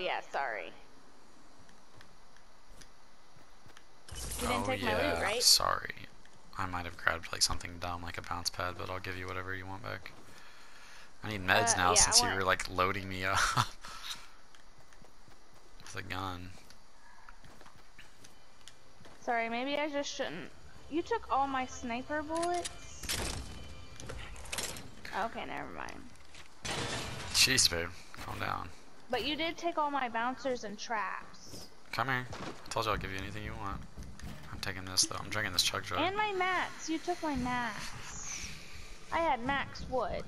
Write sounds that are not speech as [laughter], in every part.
yeah, sorry. You didn't oh, take yeah, my loot, right? sorry. I might have grabbed like something dumb like a bounce pad, but I'll give you whatever you want back. I need meds Uh, now yeah, since you were like loading me up [laughs] with a gun. Sorry, maybe I just shouldn't. You took all my sniper bullets? Okay, never mind. Jeez, babe, calm down. But you did take all my bouncers and traps. Come here. I told you I'll give you anything you want. I'm taking this though. I'm drinking this chug jug. And my mats. You took my mats. I had max wood.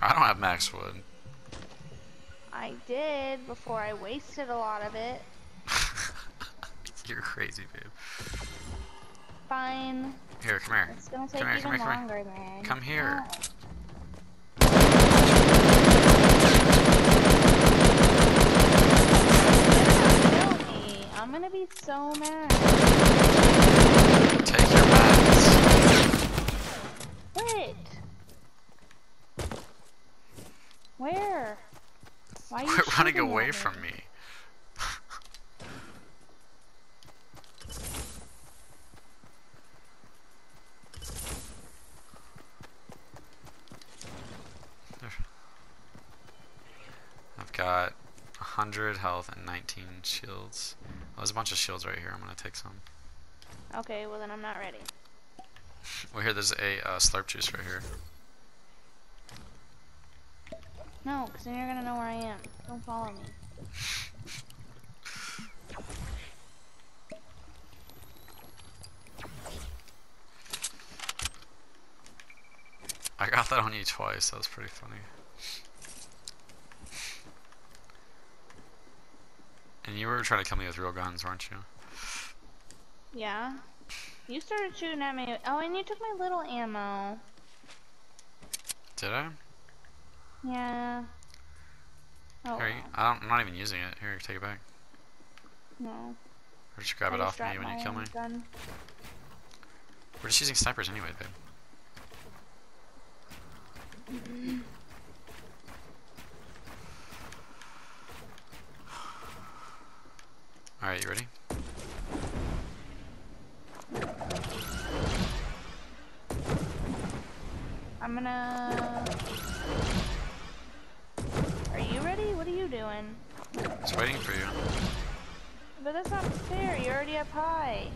I don't have max wood. I did before I wasted a lot of it. [laughs] You're crazy, babe. Fine. Here, come here. It's gonna take Come here, even come here, come longer, man. Come here. No. Kill me. I'm gonna be so mad. Take your meds. Quit. Where? Why are you Quit running away at from me. [laughs] I've got 100 health and 19 shields. There's a bunch of shields right here. I'm gonna take some. Okay, well then I'm not ready. Well, here, there's a uh, slurp juice right here. No, because then you're gonna know where I am. Don't follow me. [laughs] I got that on you twice. That was pretty funny. And you were trying to kill me with real guns, weren't you? Yeah? You started shooting at me. Oh, and you took my little ammo. Did I? Yeah. Oh, Here, you- I don't, I'm not even using it. Here, take it back. no. Or just grab I it just off me when you kill me. Gun. We're just using snipers anyway, babe. You ready? I'm gonna. Are you ready? What are you doing? It's waiting for you. But that's not fair. You're already up high.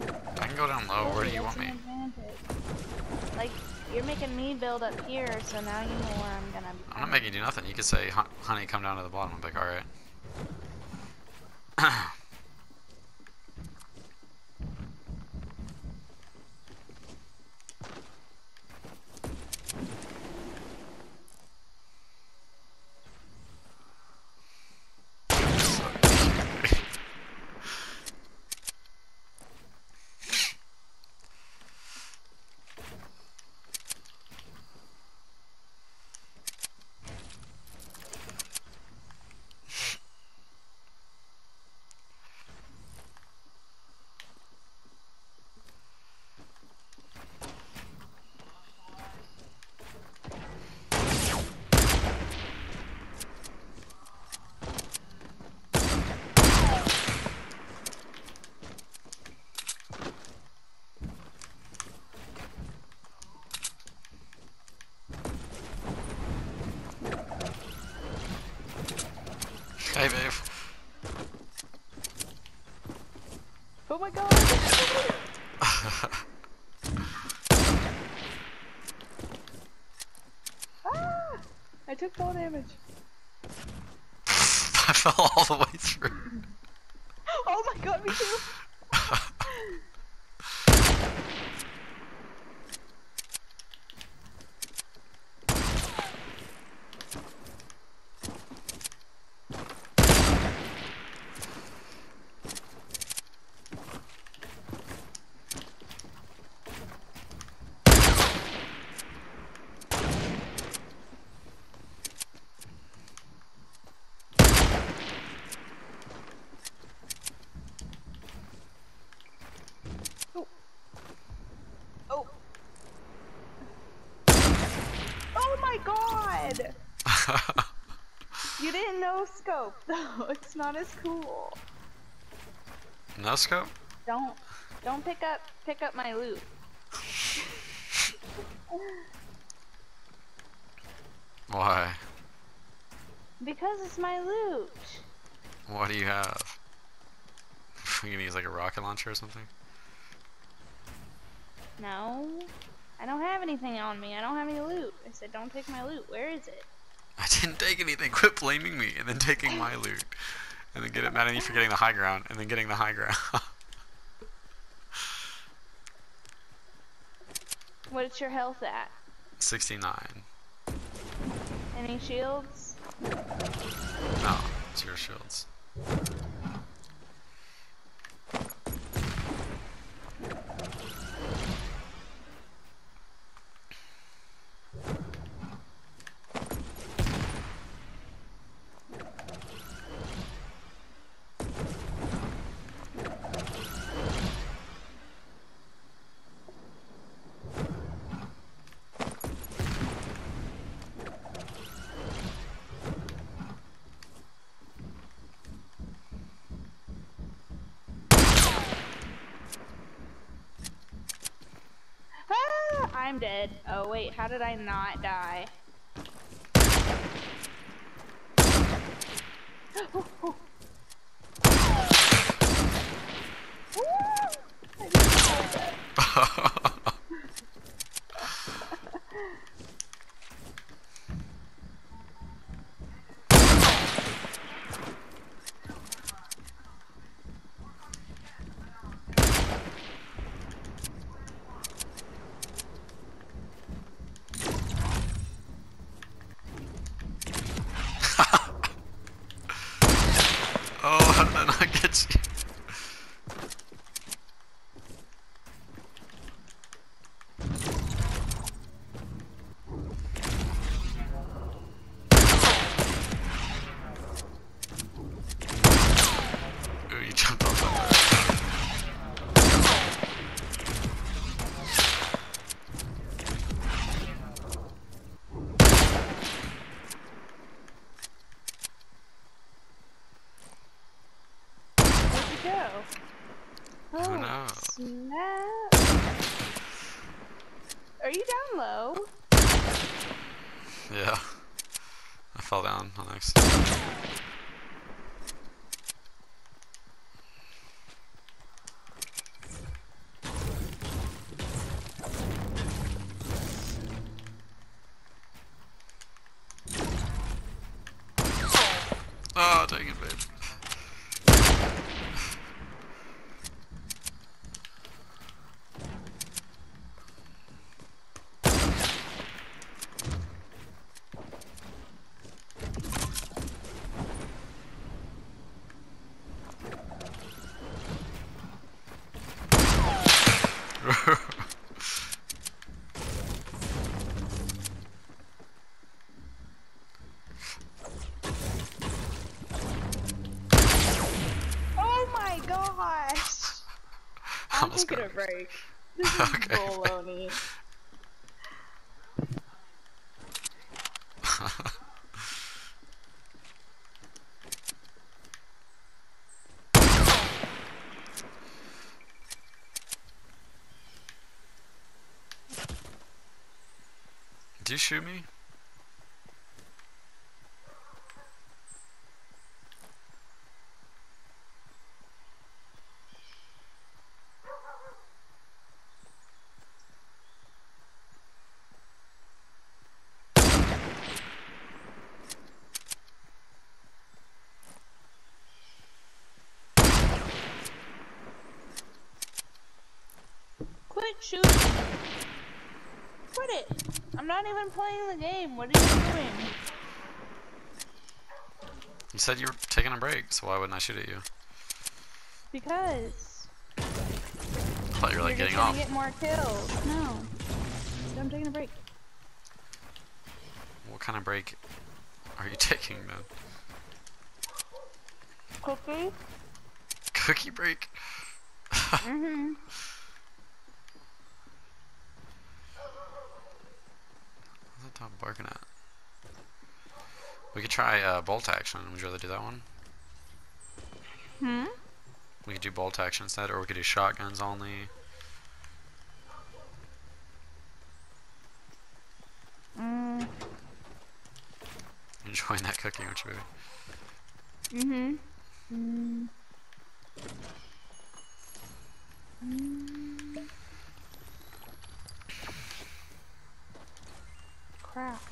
I can go down low. Where do you want me? an advantage. Like you're making me build up here, so now you know where I'm gonna be. I'm not making you do nothing. You could say, honey, come down to the bottom. I'm like, alright. [clears throat] hey, babe. Oh my god! ah! I took fall damage. [laughs] I fell all the way through. [laughs] Oh my god, me too. Didn't scope [laughs] though. It's not as cool. No scope? Don't don't pick up pick up my loot. [laughs] Why? Because it's my loot. What do you have? [laughs] You gonna use like a rocket launcher or something? No. I don't have anything on me. I don't have any loot. I said don't take my loot. Where is it? Didn't take anything. [laughs] Quit blaming me and then taking my loot. And then get it mad at me for getting the high ground and then getting the high ground. [laughs] What's your health at? 69. Any shields? No, it's your shields. I'm dead. Oh wait, how did I not die? I [gasps] oh, oh, just died. oh, how did that not get you? Ooh, you jumped off that ledge. Where'd you go? Who Oh, knows? snap. Are you down low? Yeah. I fell down on accident. Oh, dang it, babe. Oh my gosh! I'm Almost taking a got- break. [laughs] This is Okay. baloney. Did you shoot me? Shooting! Quit it! I'm not even playing the game. What are you doing? You said you were taking a break, so why wouldn't I shoot at you? Because I thought you were like you're getting gonna off. get more kills. No. So I'm taking a break. What kind of break are you [laughs] taking then? Cookie? Cookie break? [laughs] Mm-hmm. What's that dog barking at? We could try uh, bolt action. Would you rather do that one? Hmm? We could do bolt action instead, or we could do shotguns only. Mm. Enjoying that cookie, aren't you, baby? Mm-hmm. Mm. Mm. Crap.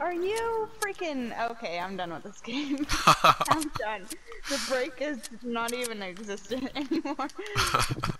Are you freaking okay? I'm done with this game. [laughs] I'm done. The break is not even existent anymore. [laughs]